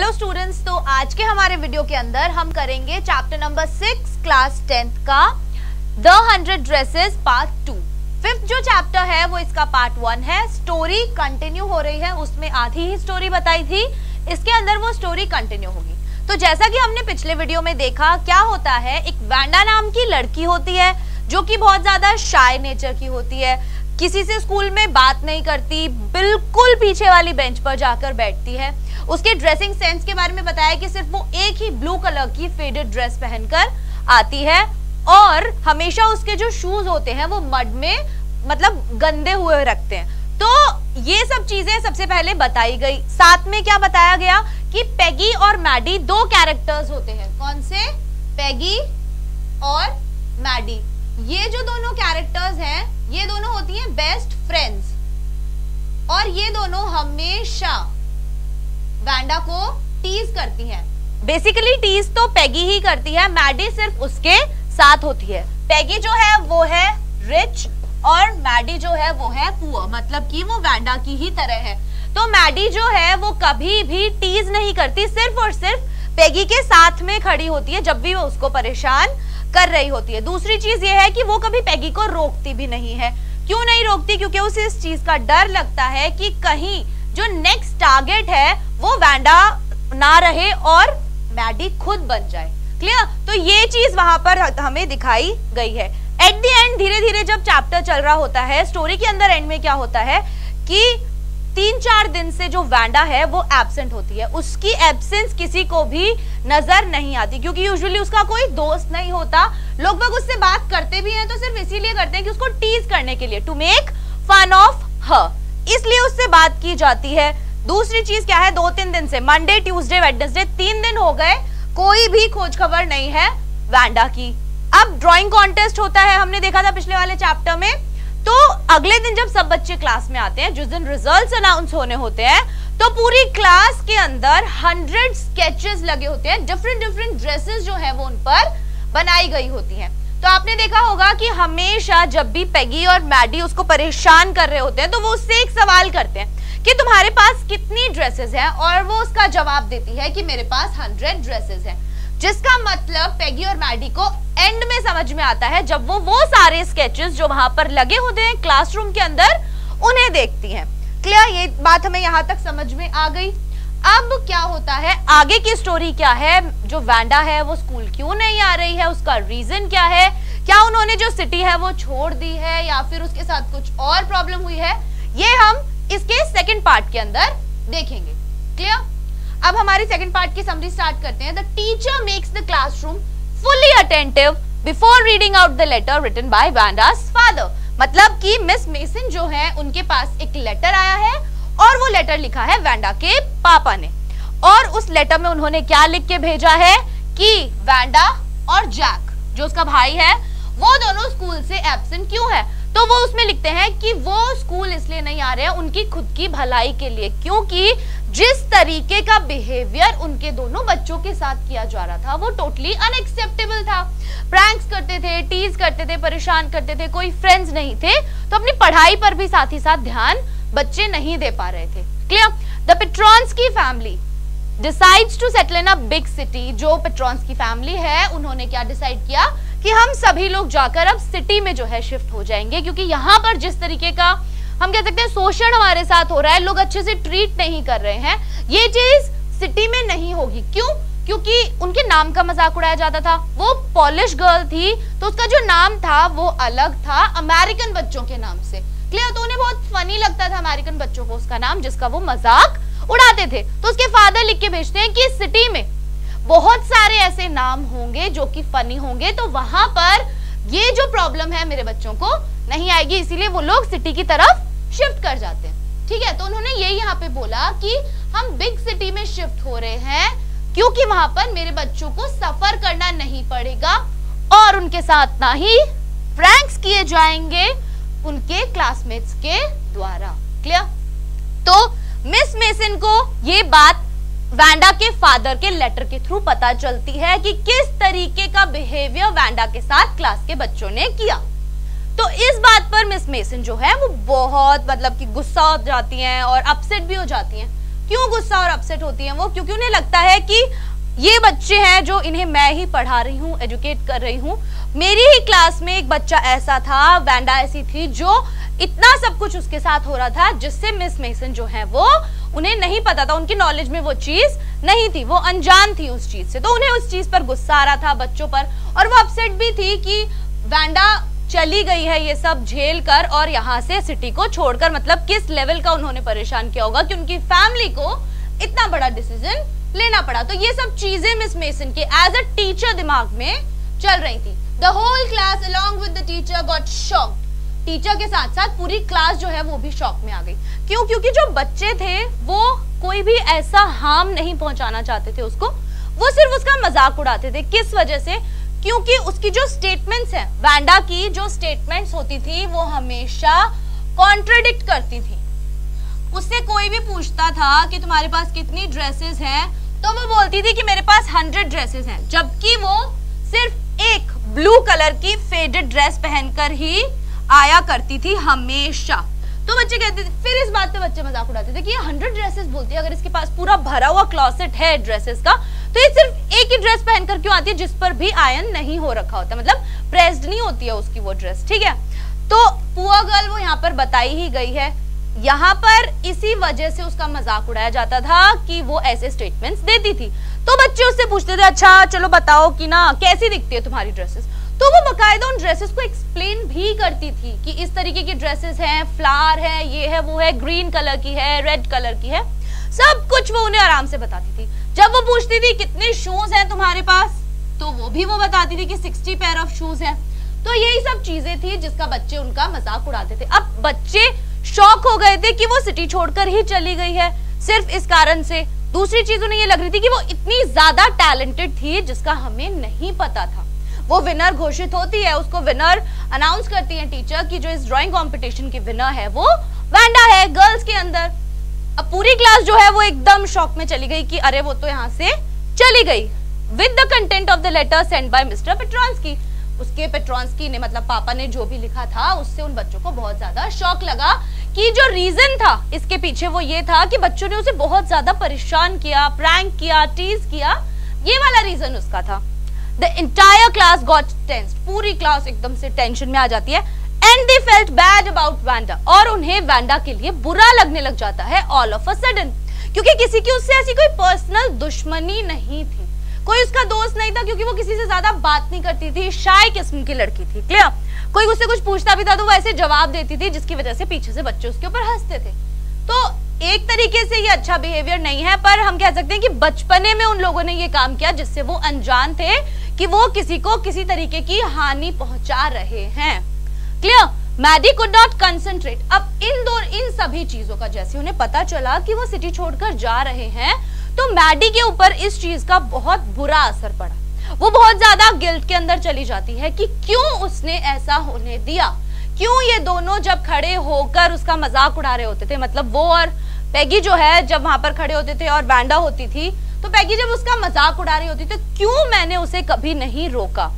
Hello students तो आज के हमारे वीडियो के अंदर हम करेंगे chapter number six class tenth का the hundred dresses part two fifth जो चैप्टर है, वो इसका पार्ट वन है. स्टोरी कंटिन्यू हो रही है. उसमें आधी ही स्टोरी बताई थी. इसके अंदर वो स्टोरी कंटिन्यू होगी. तो जैसा कि हमने पिछले वीडियो में देखा, क्या होता है? एक वैंडा नाम की लड़की होती है, जो कि बहुत ज़्यादा शाय नेचर की होती है. किसी से स्कूल में बात नहीं करती, बिल्कुल पीछे वाली बेंच पर जाकर बैठती है। उसके ड्रेसिंग सेंस के बारे में बताया कि सिर्फ़ वो एक ही ब्लू कलर की फेडेड ड्रेस पहनकर आती है और हमेशा उसके जो शूज़ होते हैं, वो मड में मतलब गंदे हुए रखते हैं। तो ये सब चीज़ें सबसे पहले बताई गई। साथ में क्या बताया गया कि पेगी और मैडी दो कैरेक्टर्स होते हैं। कौन से? पेगी और मैडी ये जो दोनों कैरेक्टर्स हैं ये दोनों होती हैं बेस्ट फ्रेंड्स और ये दोनों हमेशा वैंडा को टीज करती हैं. बेसिकली टीज तो पैगी ही करती है मैडी सिर्फ़ उसके साथ होती है. पैगी जो है, वो है रिच और मैडी जो है, वो है पुअर मतलब कि वो वैंडा की ही तरह है. तो मैडी जो है, वो कभी भी टीज नहीं करती, सिर्फ़ और सिर्फ़ पैगी के साथ में खड़ी होती है जब भी वो उसको परेशान कर रही होती है। दूसरी चीज़ ये है कि वो कभी पैगी को रोकती भी नहीं है। क्यों नहीं रोकती? क्योंकि उसे इस चीज़ का डर लगता है कि कहीं जो नेक्स्ट टारगेट है, वो वैंडा ना रहे और मैडी खुद बन जाए। क्लियर तो ये चीज़ वहाँ पर हमें दिखाई गई है। एट द एंड धीरे धीरे जब चैप्टर चल रहा होता है स्टोरी के अंदर एंड में क्या होता है कि तीन चार दिन से जो वैंडा है, वो एबसेंट होती है। उसकी एब्सेंस किसी को भी नज़र नहीं आती, क्योंकि यूजुअली उसका कोई दोस्त नहीं होता। लोग बाग उससे बात करते भी हैं तो सिर्फ़ इसीलिए करते हैं कि उसको टीज करने के लिए to make fun of her इसलिए उससे बात की जाती है। दूसरी चीज़ क्या है? दो तीन दिन से। मंडे ट्यूसडे वेडनेसडे तीन दिन हो गए। कोई भी खोज खबर नहीं है वैंडा की। अब ड्राइंग कॉन्टेस्ट होता है। हमने देखा था पिछले वाले चैप्टर में। तो अगले दिन जब सब बच्चे क्लास में आते हैं, जिस दिन रिजल्ट्स अनाउंस होने होते हैं तो पूरी क्लास के अंदर हंड्रेड स्केचेस लगे होते हैं। डिफरेंट डिफरेंट ड्रेसेस जो है वो उन पर बनाई गई होती हैं। तो आपने देखा होगा कि हमेशा जब भी पेगी और मैडी उसको परेशान कर रहे होते हैं तो वो उससे एक सवाल करते हैं कि तुम्हारे पास कितनी ड्रेसेस हैं? और वो उसका जवाब देती है कि मेरे पास हंड्रेड ड्रेसेस हैं। जिसका मतलब पेगी और मैडी को एंड में समझ में आता है जब वो वो सारे स्केचेस जो वहाँ पर लगे होते हैं क्लासरूम के अंदर, उन्हें देखती हैं। क्लियर ये बात हमें यहाँ तक समझ में आ गई। अब क्या होता है? आगे की स्टोरी क्या है? जो वैंडा है, वो स्कूल क्यों नहीं आ रही है? उसका रीजन क्या है? क्या उन्होंने जो सिटी है, वो छोड़ दी है या फिर उसके साथ कुछ और प्रॉब्लम हुई है? ये हम इसके सेकेंड पार्ट के अंदर देखेंगे। क्लियर अब हमारी सेकंड पार्ट की समरी स्टार्ट करते हैं. The teacher makes the classroom fully attentive before reading out the letter written by Wanda's father मतलब कि मिस मेसन जो है, उनके पास एक लेटर आया है और वो लेटर लिखा है वैंडा के पापा ने. और उस लेटर में उन्होंने क्या लिख के भेजा है? कि वैंडा और जैक जो उसका भाई है, वो दोनों स्कूल से एबसेंट क्यों है? तो वो उसमें लिखते हैं कि वो स्कूल इसलिए नहीं आ रहे हैं, उनकी खुद की भलाई के लिए. क्योंकि जिस तरीके का बिहेवियर उनके दोनों बच्चों के साथ किया जा रहा था, वो टोटली अनएक्सेप्टेबल था। प्रैंक्स करते थे टीज करते थे, परेशान करते थे, कोई फ्रेंड्स नहीं थे तो अपनी पढ़ाई पर भी साथ ही साथ ध्यान बच्चे नहीं दे पा रहे थे। क्लियर द पेट्रॉन्स की family decides to settle in a big city जो पेट्रॉन्स की फैमिली है, उन्होंने क्या डिसाइड किया कि हम सभी लोग जाकर अब सिटी में जो है शिफ्ट हो जाएँगे, क्योंकि यहाँ पर जिस तरीके का हम कह सकते हैं शोषण हमारे साथ हो रहा है, लोग अच्छे से ट्रीट नहीं कर रहे हैं। ये चीज़ सिटी में नहीं होगी। क्यों? क्योंकि उनके नाम का मज़ाक उड़ाया जाता था। वो पॉलिश गर्ल थी तो उसका जो नाम था, वो अलग था अमेरिकन बच्चों के नाम से। क्लियर तो उन्हें बहुत फनी लगता था अमेरिकन बच्चों को उसका नाम, जिसका वो मज़ाक उड़ाते थे। तो उसके फादर लिख के भेजते हैं कि सिटी में बहुत सारे ऐसे नाम होंगे जो कि फनी होंगे तो वहाँ पर ये जो प्रॉब्लम है मेरे बच्चों को नहीं आएगी। इसीलिए वो लोग सिटी की तरफ़ शिफ्ट कर जाते हैं। ठीक है? तो उन्होंने ये यहाँ पे बोला कि हम बिग सिटी में शिफ्ट हो रहे हैं क्योंकि वहाँ पर मेरे बच्चों को सफ़र करना नहीं पड़ेगा और उनके साथ ना ही फ्रैंक्स किए जाएँगे उनके क्लासमेट्स के द्वारा। क्लियर तो मिस मेसन को ये बात वैंडा के फादर के लेटर के थ्रू पता चलती है कि किस तरीके का बिहेवियर वैंडा के साथ क्लास के बच्चों ने किया। तो इस बात पर मिस मेसन जो है, वो बहुत मतलब कि गुस्सा हो जाती हैं और अपसेट भी हो जाती हैं। क्यों गुस्सा और अपसेट होती हैं वो? क्योंकि उन्हें लगता है कि ये बच्चे हैं जो इन्हें मैं ही पढ़ा रही हूँ एजुकेट कर रही हूँ। मेरी ही क्लास में एक बच्चा ऐसा था वैंडा ऐसी थी, जो इतना सब कुछ उसके साथ हो रहा था, जिससे मिस मेसन जो है वो, उन्हें नहीं पता था, उनकी नॉलेज में वो चीज़ नहीं थी, वो अनजान थी उस चीज़ से। तो उन्हें उस चीज़ पर गुस्सा आ रहा था बच्चों पर, और वो अपसेट भी थी कि वैंडा चली गई है ये सब झेल कर और यहाँ से सिटी को छोड़कर मतलब किस लेवल का उन्होंने परेशान किया होगा कि उनकी फैमिली को इतना बड़ा डिसीज़न लेना पड़ा। तो ये सब चीज़ें मिस मेसन के एज अ टीचर दिमाग में चल रही थी। The whole class along with the teacher got shock teacher के साथ साथ पूरी क्लास जो है वो भी शॉक में आ गई। क्यों? क्योंकि जो बच्चे थे, वो कोई भी ऐसा हार्म नहीं पहुंचाना चाहते थे उसको। वो सिर्फ़ उसका मज़ाक उड़ाते थे। किस वजह से? क्योंकि उसकी जो स्टेटमेंट्स हैं वैंडा की जो स्टेटमेंट्स होती थी, वो हमेशा कॉन्ट्रडिक्ट करती थी। उससे कोई भी पूछता था कि तुम्हारे पास कितनी ड्रेसेस हैं तो वो बोलती थी कि मेरे पास हंड्रेड ड्रेसेस हैं, जबकि वो सिर्फ़ एक ब्लू कलर की फेडेड ड्रेस पहनकर ही आया करती थी हमेशा। तो बच्चे कहते थे, फिर इस बात पे बच्चे मज़ाक उड़ाते थे कि ये हंड्रेड ड्रेसेस बोलती है, अगर इसके पास पूरा भरा हुआ क्लॉसेट है ड्रेसेस का तो ये सिर्फ़ एक ही ड्रेस पहनकर क्यों आती है, जिस पर भी आयन नहीं हो रखा होता? मतलब प्रेस्ड नहीं होती है उसकी वो ड्रेस ठीक है? तो पुअर गर्ल वो यहाँ पर बताई ही गई है। यहाँ पर इसी वजह से उसका मज़ाक उड़ाया जाता था कि वो ऐसे स्टेटमेंट्स देती थी। तो बच्चे उससे पूछते थे अच्छा चलो बताओ कि ना, कैसी दिखती है तुम्हारी ड्रेसेस तो वो बकायदा उन ड्रेसेस को एक्सप्लेन भी करती थी कि इस तरीके की ड्रेसेस हैं फ्लावर है, ये है, वो है ग्रीन कलर की है रेड कलर की है। सब कुछ वो उन्हें आराम से बताती थी। जब वो पूछती थी, कितने शूज़ हैं तुम्हारे पास? तो वो भी वो बताती थी कि सिक्सटी पेयर ऑफ़ शूज़ है। तो यही सब चीज़ें थी जिसका बच्चे उनका मज़ाक उड़ाते थे। अब बच्चे शौक हो गए थे कि वो सिटी छोड़कर ही चली गई है, सिर्फ़ इस कारण से। दूसरी चीज़ उन्हें ये लग रही थी कि वो इतनी ज़्यादा टैलेंटेड थी जिसका हमें नहीं पता था। वो विनर घोषित होती है, उसको विनर अनाउंस करती है टीचर कि जो इस ड्राइंग कंपटीशन की विनर है वो वैंडा है गर्ल्स के अंदर। अब पूरी क्लास जो है वो एकदम शॉक में चली गई कि अरे वो तो यहाँ से चली गई। With the content of the letter sent by Mister Petronski उसके पेट्रॉन्स्की ने मतलब पापा ने जो भी लिखा था, उससे उन बच्चों को बहुत ज़्यादा शौक लगा कि जो रीजन था, इसके पीछे वो ये था कि बच्चों ने उसे बहुत ज़्यादा परेशान किया प्रैंक किया टीज किया। ये वाला रीजन उसका था। The entire class got tense पूरी क्लास एकदम से टेंशन में आ जाती है। And they felt bad about Wanda और उन्हें वैंडा के लिए बुरा लगने लग जाता है ऑल ऑफ़ अ सडन क्योंकि किसी की उससे ऐसी कोई पर्सनल दुश्मनी नहीं थी। कोई उसका दोस्त नहीं था क्योंकि वो किसी से ज़्यादा बात नहीं करती थी, शाय किस्म की लड़की थी। क्लियर कोई उससे कुछ पूछता भी था तो वो ऐसे जवाब देती थी, जिसकी वजह से पीछे से बच्चे उसके ऊपर हँसते थे। तो एक तरीके से ये अच्छा बिहेवियर नहीं है, पर हम कह सकते हैं कि बचपने में उन लोगों ने ये काम किया जिससे वो अनजान थे कि वो किसी को किसी तरीके की हानि पहुँचा रहे हैं। Clear Maddie could not concentrate अब इन दो इन सभी चीज़ों का, जैसे उन्हें पता चला कि वो सिटी छोड़कर जा रहे हैं तो मैडी के ऊपर इस चीज़ का बहुत बुरा असर पड़ा। वो बहुत ज़्यादा गिल्ट के अंदर चली जाती है कि क्यों उसने ऐसा होने दिया? क्यों ये दोनों जब खड़े होकर उसका मज़ाक उड़ा रहे होते थे? मतलब वो और पैगी जो है, जब वहाँ पर खड़े होते थे और बैंडा होती थी तो पैगी जब उसका मज़ाक उड़ा रही होती थी, क्यों मैंने उसे कभी नहीं रोका?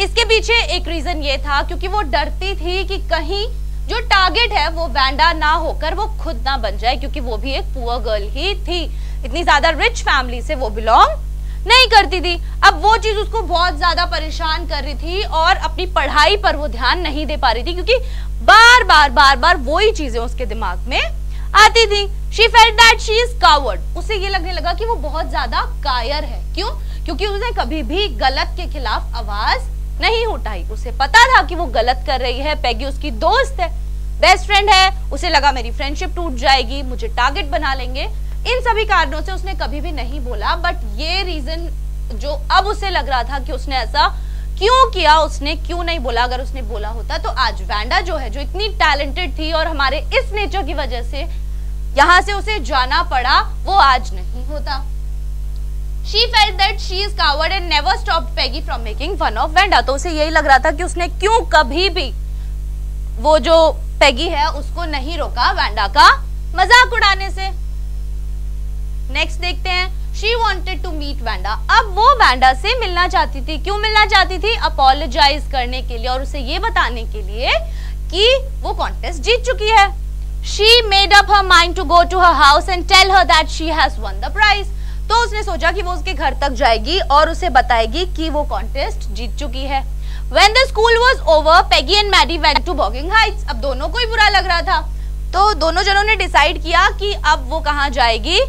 इसके पीछे एक रीजन ये था, क्योंकि वो डरती थी कि कहीं जो टारगेट है वो वैंडा ना होकर वो खुद ना बन जाए, क्योंकि वो भी एक पुअर गर्ल ही थी। इतनी ज़्यादा रिच फैमिली से वो बिलोंग नहीं करती थी। अब वो चीज़ उसको बहुत ज़्यादा परेशान कर रही थी और अपनी पढ़ाई पर वो ध्यान नहीं दे पा रही थी, क्योंकि बार बार बार बार वही चीज़ें उसके दिमाग में आती थी। She felt that she is coward उसे ये लगने लगा कि वो बहुत ज़्यादा कायर है। क्यों? क्योंकि उसने कभी भी गलत के खिलाफ आवाज़ नहीं उठाई उसे पता था कि वो गलत कर रही है, पैगी उसकी दोस्त है। बेस्ट फ्रेंड है, उसे लगा मेरी फ्रेंडशिप टूट जाएगी, मुझे टारगेट बना लेंगे। इन सभी कारणों से उसने कभी भी नहीं बोला बट ये रीजन जो अब उसे लग रहा था कि उसने ऐसा क्यों किया, उसने क्यों नहीं बोला, अगर उसने बोला होता तो आज वैंडा जो है, जो इतनी टैलेंटेड थी और हमारे इस नेचर की वजह से यहाँ से उसे जाना पड़ा, वो आज नहीं होता। She felt that she is coward and never stopped Peggy from making fun of Vanda. तो उसे यही लग रहा था कि उसने क्यों कभी भी वो जो पेगी है, उसको नहीं रोका वैंडा का मज़ाक उड़ाने से। नेक्स्ट देखते हैं। She wanted to meet Wanda अब वो वैंडा से मिलना चाहती थी। क्यों मिलना चाहती थी? अपोलोजाइज करने के लिए और उसे ये बताने के लिए कि वो कॉन्टेस्ट जीत चुकी है। She made up her mind to go to her house and tell her that she has won the prize तो उसने सोचा कि वो उसके घर तक जाएगी और उसे बताएगी कि वो कॉन्टेस्ट जीत चुकी है। When the school was over, Peggy and Maddie went to Bogging Heights. अब दोनों को ही बुरा लग रहा था। तो दोनों जनों ने डिसाइड किया कि अब वो कहा जाएगी?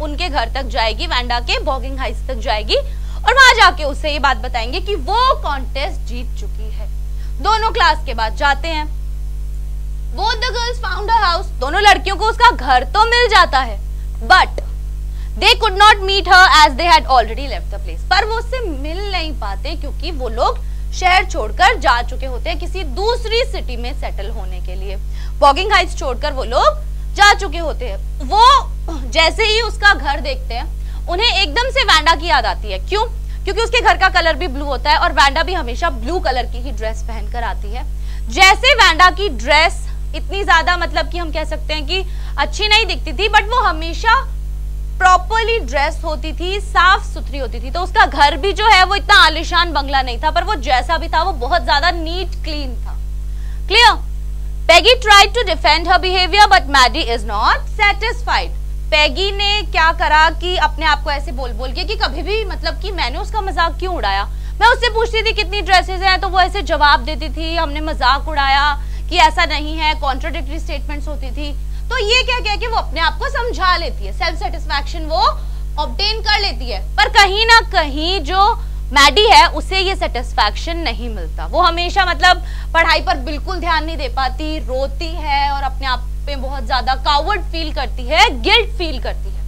उनके घर तक जाएगी वैंडा के बॉगिंग हाइट्स तक जाएगी। और वहाँ जाके उससे ये बात बताएँगे कि वो कॉन्टेस्ट जीत चुकी है। दोनों क्लास के बाद जाते हैं। वो द गर्ल्स फाउंड हाउस दोनों लड़कियों को उसका घर तो मिल जाता है। But they could not meet her as they had already left the place पर वो उससे मिल नहीं पाते क्योंकि वो लोग शहर छोड़कर जा चुके होते हैं किसी दूसरी सिटी में सेटल होने के लिए। वॉकिंग हाइट्स छोड़कर वो लोग जा चुके होते हैं। वो जैसे ही उसका घर देखते हैं, उन्हें एकदम से वैंडा की याद आती है। क्यों? क्योंकि उसके घर का कलर भी ब्लू होता है और वैंडा भी हमेशा ब्लू कलर की ही ड्रेस पहनकर आती है। जैसे वैंडा की ड्रेस इतनी ज़्यादा मतलब कि हम कह सकते हैं कि अच्छी नहीं दिखती थी बट वो हमेशा प्रॉपरली ड्रेस होती थी, साफ़ सुथरी होती थी तो उसका घर भी जो है वो इतना आलिशान बंगला नहीं था, पर वो जैसा भी था, वो बहुत ज़्यादा नीट क्लीन था। Clear Peggy tried to defend her behaviour but Maddie is not satisfied Peggy ने क्या करा कि अपने आप को ऐसे बोल बोल के कि कभी भी मतलब कि मैंने उसका मज़ाक क्यों उड़ाया? मैं उससे पूछती थी कितनी ड्रेसेस हैं तो वो ऐसे जवाब देती थी, हमने मज़ाक उड़ाया कि ऐसा नहीं है कॉन्ट्रोडिक्टरी स्टेटमेंट्स होती थी। तो ये क्या क्या कि वो अपने आप को समझा लेती है सेल्फ सेटिस्फैक्शन वो ऑब्टेन कर लेती है। पर कहीं ना कहीं जो मैडी है, उसे ये सेटिस्फैक्शन नहीं मिलता। वो हमेशा मतलब पढ़ाई पर बिल्कुल ध्यान नहीं दे पाती, रोती है और अपने आप पे बहुत ज़्यादा कावर्ड फील करती है गिल्ट फील करती है।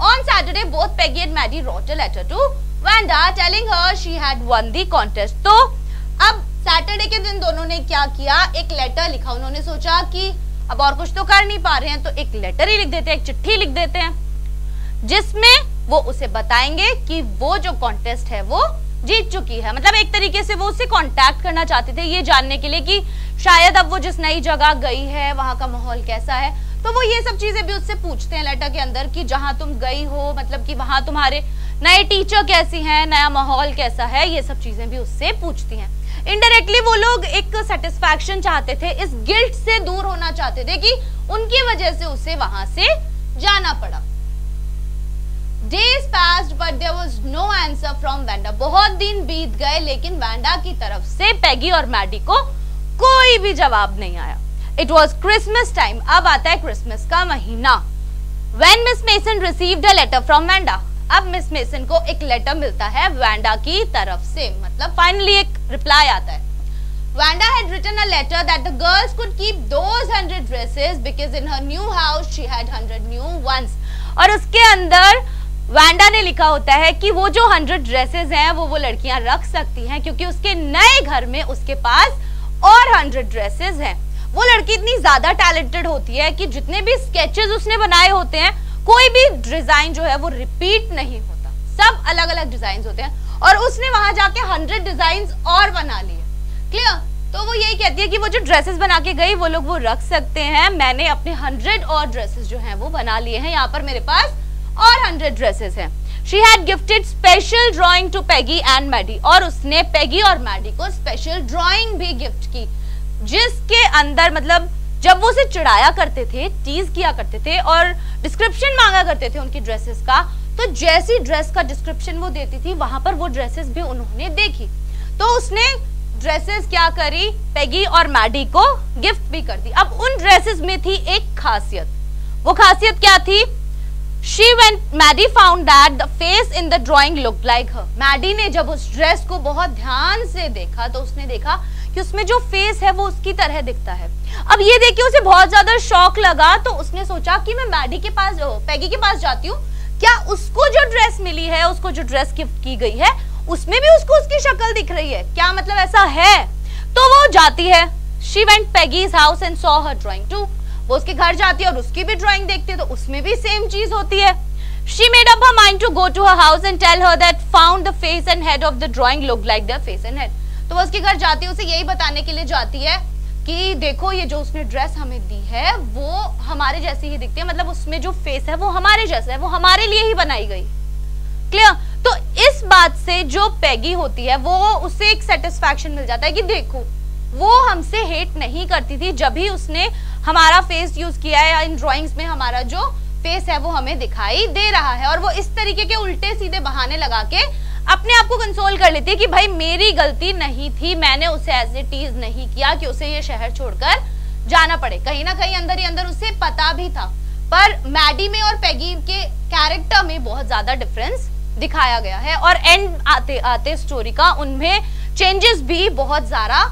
On Saturday both Peggy and Maddie wrote a letter to Wanda telling her she had won the contest तो अब सैटरडे के दिन दोनों ने क्या किया? एक लेटर लिखा। उन्होंने सोचा कि अब और कुछ तो कर नहीं पा रहे हैं तो एक लेटर ही लिख देते हैं, एक चिट्ठी लिख देते हैं, जिसमें वो उसे बताएँगे कि वो जो कॉन्टेस्ट है वो जीत चुकी है। मतलब एक तरीके से वो उससे कांटेक्ट करना चाहते थे, ये जानने के लिए कि शायद अब वो जिस नई जगह गई है, वहाँ का माहौल कैसा है। तो वो ये सब चीज़ें भी उससे पूछते हैं लेटर के अंदर कि जहाँ तुम गई हो मतलब कि वहाँ तुम्हारे नए टीचर कैसी हैं, नया माहौल कैसा है, ये सब चीज़ें भी उससे पूछती हैं। इनडायरेक्टली वो लोग एक सेटिस्फैक्शन चाहते थे, इस गिल्ट से दूर होना चाहते थे कि उनकी वजह से उसे वहाँ से जाना पड़ा। Days passed but there was no answer from Wanda बहुत दिन बीत गए, लेकिन वैंडा की तरफ़ से पैगी और मैडी को कोई भी जवाब नहीं आया। इट वॉज़ क्रिसमस टाइम अब आता है क्रिसमस का महीना। When miss Mason received a letter from Wanda अब मिस मेसन को एक लेटर मिलता है वैंडा की तरफ़ से। मतलब फाइनली एक रिप्लाई आता है। Wanda had written a letter that the girls could keep those hundred dresses because in her new house she had hundred new ones. और उसके अंदर वैंडा ने लिखा होता है कि वो जो हंड्रेड ड्रेसेस हैं, वो वो लड़कियाँ रख सकती हैं क्योंकि उसके नए घर में उसके पास और हंड्रेड ड्रेसेस हैं। वो लड़की इतनी ज़्यादा टैलेंटेड होती है कि जितने भी स्केचेस उसने बनाए होते हैं कोई भी डिज़ाइन जो है वो रिपीट नहीं होता। सब अलग अलग डिज़ाइन होते हैं और उसने वहाँ जाके हंड्रेड डिज़ाइन और बना लिए। क्लियर तो वो यही कहती है कि वो जो ड्रेसेस बना के गई, वो लोग वो रख सकते हैं। मैंने अपने हंड्रेड और ड्रेसेस जो हैं वो बना लिए हैं। यहाँ पर मेरे पास और हंड्रेड ड्रेसेस हैं। She had gifted special drawing to Peggy and Maddie और उसने पेगी और मैडी को स्पेशल ड्राइंग भी गिफ्ट की, जिसके अंदर मतलब जब वो उसे चिढ़ाया करते थे टीज किया करते थे और डिस्क्रिप्शन मांगा करते थे उनकी ड्रेसेस का तो जैसी ड्रेस का डिस्क्रिप्शन वो देती थी, वहाँ पर वो ड्रेसेस भी उन्होंने देखी। तो उसने ड्रेसेस क्या करी? पेगी और मैडी को गिफ्ट भी कर दी। अब उन ड्रेसेस में थी एक खासियत। वो खासियत क्या थी? She when Maddie found that the face in the drawing look like Maddie ने जब उस ड्रेस को बहुत ध्यान से देखा तो उसने देखा कि उसमें जो फेस है वो उसकी तरह दिखता है। अब ये देखिए, उसे बहुत ज़्यादा शौक लगा तो उसने सोचा कि मैं मैडी के पास पैगी के पास जाती हूँ। क्या उसको जो ड्रेस मिली है, उसको जो ड्रेस गिफ्ट की गई है, उसमें भी उसको उसकी शक्ल दिख रही है? क्या मतलब ऐसा है? तो वो जाती है। She went Peggy's house and saw her drawing too वो उसके घर जाती है और उसकी भी ड्राइंग देखती है तो उसमें भी सेम चीज़ होती है। She made up her mind to go to her house and tell her that found the face and head of the drawing looked like their face and head. तो वो उसके घर जाती है, उसे यही बताने के लिए जाती है कि देखो, ये जो उसने ड्रेस हमें दी है, वो हमारे जैसी ही दिखती है। मतलब उसमें जो फेस है, वो हमारे जैसा है, वो हमारे लिए ही बनाई गई। क्लियर तो इस बात से जो पैगी होती है, वो उसे एक सेटिस्फैक्शन मिल जाता है कि देखो, वो हमसे हेट नहीं करती थी जब भी उसने हमारा फेस यूज़ किया है, या इन ड्रॉइंग्स में हमारा जो फेस है, वो हमें दिखाई दे रहा है। और वो इस तरीके के उल्टे सीधे बहाने लगा के अपने आप को कंसोल कर लेती है कि भाई मेरी गलती नहीं थी, मैंने उसे एज ए टीज नहीं किया कि उसे ये शहर छोड़कर जाना पड़े। कहीं ना कहीं अंदर ही अंदर उसे पता भी था। पर मैडी में और पेगी के कैरेक्टर में बहुत ज़्यादा डिफरेंस दिखाया गया है और एंड आते आते स्टोरी का उनमें चेंजेस भी बहुत ज़्यादा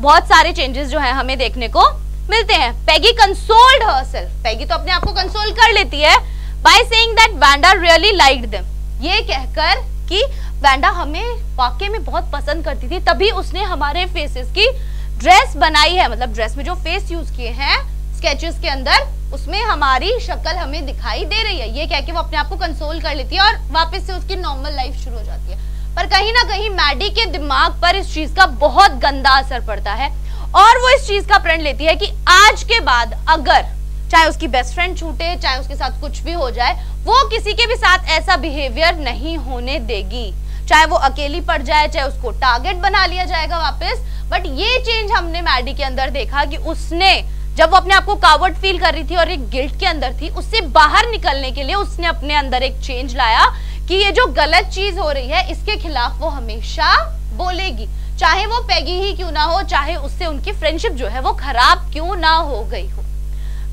बहुत सारे चेंजेस जो है हमें देखने को मिलते हैं। पैगी कंसोल्ड हरसेल्फ पैगी तो अपने आप को कंसोल कर लेती है by saying that Wanda really liked them ये कहकर कि वैंडा हमें वाकई में बहुत पसंद करती थी, तभी उसने हमारे फेसेस की ड्रेस बनाई है। मतलब ड्रेस में जो फेस यूज़ किए हैं स्केचेस के अंदर, उसमें हमारी शक्ल हमें दिखाई दे रही है। ये कह के वो अपने आप को कंसोल कर लेती है और वापस से उसकी नॉर्मल लाइफ शुरू हो जाती है। पर कहीं ना कहीं मैडी के दिमाग पर इस चीज़ का बहुत गंदा असर पड़ता है और वो इस चीज़ का प्रण लेती है कि आज के बाद अगर चाहे उसकी बेस्ट फ्रेंड छूटे, चाहे उसके साथ कुछ भी हो जाए, वो किसी के भी साथ ऐसा बिहेवियर नहीं होने देगी। चाहे वो अकेली पड़ जाए, चाहे उसको टारगेट बना लिया जाएगा वापस बट ये चेंज हमने मैडी के अंदर देखा कि उसने, जब वो अपने आप को कावर्ड फील कर रही थी और एक गिल्ट के अंदर थी, उससे बाहर निकलने के लिए उसने अपने अंदर एक चेंज लाया कि ये जो गलत चीज़ हो रही है, इसके खिलाफ वो हमेशा बोलेगी। चाहे वो पैगी ही क्यों ना हो, चाहे उससे उनकी फ्रेंडशिप जो है वो खराब क्यों ना हो गई हो।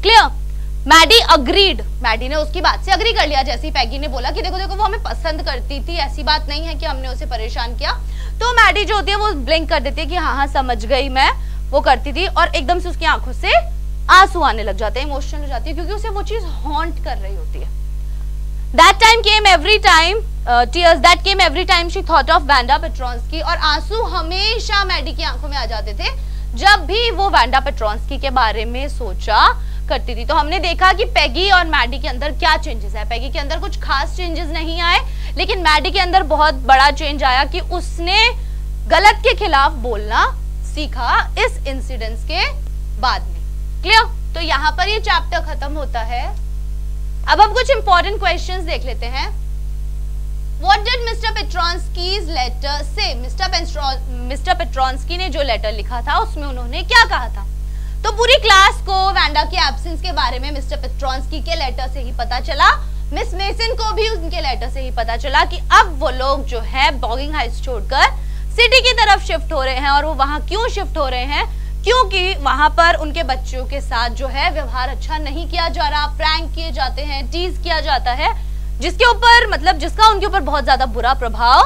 क्लियर मैडी अग्रीड मैडी ने उसकी बात से अग्री कर लिया, जैसी पैगी ने बोला कि देखो देखो, वो हमें पसंद करती थी, ऐसी बात नहीं है कि हमने उसे परेशान किया। तो मैडी जो होती है, वो ब्लिंक कर देती है कि हाँ हाँ समझ गई मैं, वो करती थी और एकदम से उसकी आँखों से आँसू आने लग जाते हैं इमोशनल हो जाती है, क्योंकि उसे वो चीज़ हॉन्ट कर रही होती है। That time came every time tears that came every time she thought of Wanda Petronski और आँसू हमेशा मैडी की आँखों में आ जाते थे। जब भी वो वैंडा पेट्रॉन्स्की के बारे में सोचा करती थी तो हमने देखा कि पैगी और मैडी के अंदर क्या चेंजेस है पैगी के अंदर कुछ खास चेंजेस नहीं आए, लेकिन मैडी के अंदर बहुत बड़ा चेंज आया कि उसने गलत के खिलाफ बोलना सीखा इस इंसिडेंस के बाद में क्लियर तो यहाँ पर ये चैप्टर खत्म होता है अब हम कुछ इंपॉर्टेंट क्वेश्चंस देख लेते हैं What did Mr. Petronski's letter say? Mr. Mr. Petronski ने जो लेटर लिखा था, उसमें उन्होंने क्या कहा था तो पूरी क्लास को वैंडा के एब्सेंस के बारे में मिस्टर पेट्रॉन्स्की के लेटर से ही पता चला। मिस मेसन को भी उनके लेटर से ही पता चला कि अब वो लोग जो है बॉगिंग हाइट्स छोड़कर सिटी की तरफ़ शिफ्ट हो रहे हैं और वो वहाँ क्यों शिफ्ट हो रहे हैं? क्योंकि वहाँ पर उनके बच्चों के साथ जो है व्यवहार अच्छा नहीं किया जा रहा। प्रैंक किए जाते हैं टीज किया जाता है, जिसके ऊपर मतलब जिसका उनके ऊपर बहुत ज़्यादा बुरा प्रभाव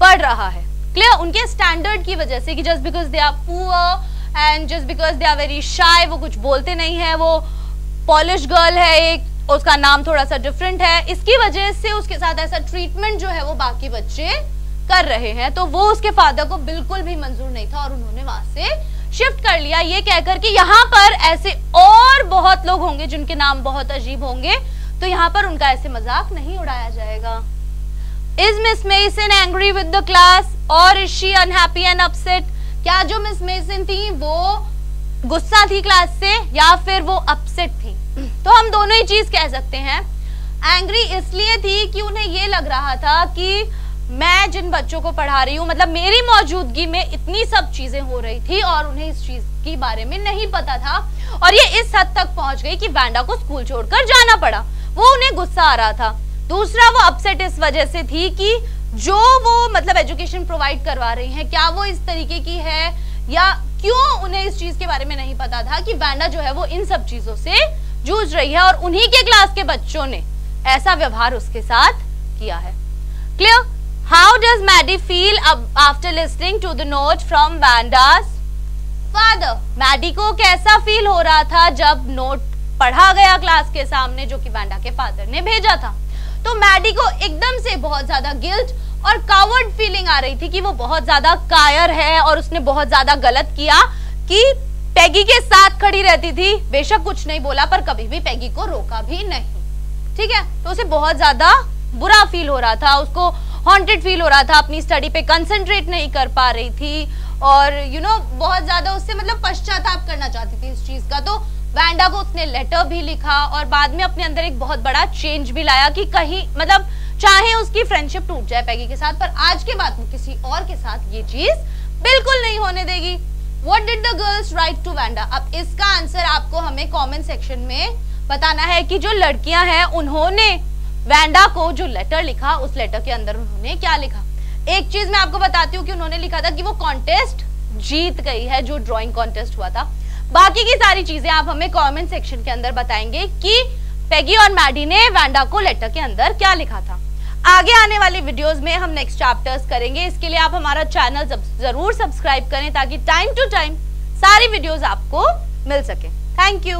पड़ रहा है। क्लियर उनके स्टैंडर्ड की वजह से कि just because they are poor and just because they are very shy वो कुछ बोलते नहीं है, वो पॉलिश गर्ल है एक, उसका नाम थोड़ा सा डिफरेंट है। इसकी वजह से उसके साथ ऐसा ट्रीटमेंट जो है वो बाकी बच्चे कर रहे हैं। तो वो उसके फादर को बिल्कुल भी मंजूर नहीं था और उन्होंने वहाँ से शिफ्ट कर लिया। ये कहकर कि यहाँ पर ऐसे और बहुत लोग होंगे जिनके नाम बहुत अजीब होंगे तो यहाँ पर उनका ऐसे मज़ाक नहीं उड़ाया जाएगा। Is Miss Mason angry with the class और is she unhappy and upset क्या जो मिस मेसन थी, वो गुस्सा थी क्लास से या फिर वो अपसेट थी? तो हम दोनों ही चीज़ कह सकते हैं। एंग्री इसलिए थी कि उन्हें ये लग रहा था कि मैं जिन बच्चों को पढ़ा रही हूँ मतलब मेरी मौजूदगी में इतनी सब चीज़ें हो रही थी और उन्हें इस चीज़ के बारे में नहीं पता था। और ये इस हद तक पहुँच गई कि वैंडा को स्कूल छोड़कर जाना पड़ा। वो उन्हें गुस्सा आ रहा था। दूसरा वो अपसेट इस वजह से थी कि जो वो मतलब एजुकेशन प्रोवाइड करवा रही हैं, क्या वो इस तरीके की है? या क्यों उन्हें इस चीज़ के बारे में नहीं पता था कि वैंडा जो है वो इन सब चीज़ों से जूझ रही है और उन्हीं के क्लास के बच्चों ने ऐसा व्यवहार उसके साथ किया है। Clear How does Maddie feel after listening to the note from Vanda's father? Maddie को कैसा फील हो रहा था जब नोट पढ़ा गया क्लास के सामने जो कि वैंडा के फादर ने भेजा था? तो मैडी को एकदम से बहुत ज़्यादा गिल्ट और कावर्ड फीलिंग आ रही थी कि वो बहुत ज़्यादा कायर है और उसने बहुत ज़्यादा गलत किया कि पैगी के साथ खड़ी रहती थी। बेशक कुछ नहीं बोला पर कभी भी पैगी को रोका भी नहीं। ठीक है? तो उसे बहुत ज़्यादा बुरा फील हो रहा था। उसको हॉन्टेड फील हो रहा था। अपनी स्टडी पे कंसंट्रेट नहीं कर पा रही थी। और यू you नो know, बहुत ज़्यादा उससे मतलब पश्चाताप करना चाहती थी इस चीज़ का। तो वैंडा को उसने लेटर भी लिखा और बाद में अपने अंदर एक बहुत बड़ा चेंज भी लाया कि कहीं मतलब चाहे उसकी फ्रेंडशिप टूट जाए पैगी के साथ, पर आज के बाद वो किसी और के साथ ये चीज़ बिल्कुल नहीं होने देगी। What did the girls write to Wanda अब इसका आंसर आपको हमें कॉमेंट सेक्शन में बताना है कि जो लड़कियाँ हैं, उन्होंने वैंडा को जो लेटर लिखा, उस लेटर के अंदर उन्होंने क्या लिखा? एक चीज़ मैं आपको बताती हूँ कि उन्होंने लिखा था कि वो कॉन्टेस्ट जीत गई है, जो ड्राइंग कॉन्टेस्ट हुआ था। बाकी की सारी चीज़ें आप हमें कमेंट सेक्शन के अंदर बताएँगे कि पेगी और मैडी ने वैंडा को लेटर के अंदर क्या लिखा था। आगे आने वाली वीडियोस में हम नेक्स्ट चैप्टर्स करेंगे। इसके लिए आप हमारा चैनल ज़रूर सब्सक्राइब करें ताकि टाइम टू टाइम सारी वीडियोस आपको मिल सके। Thank you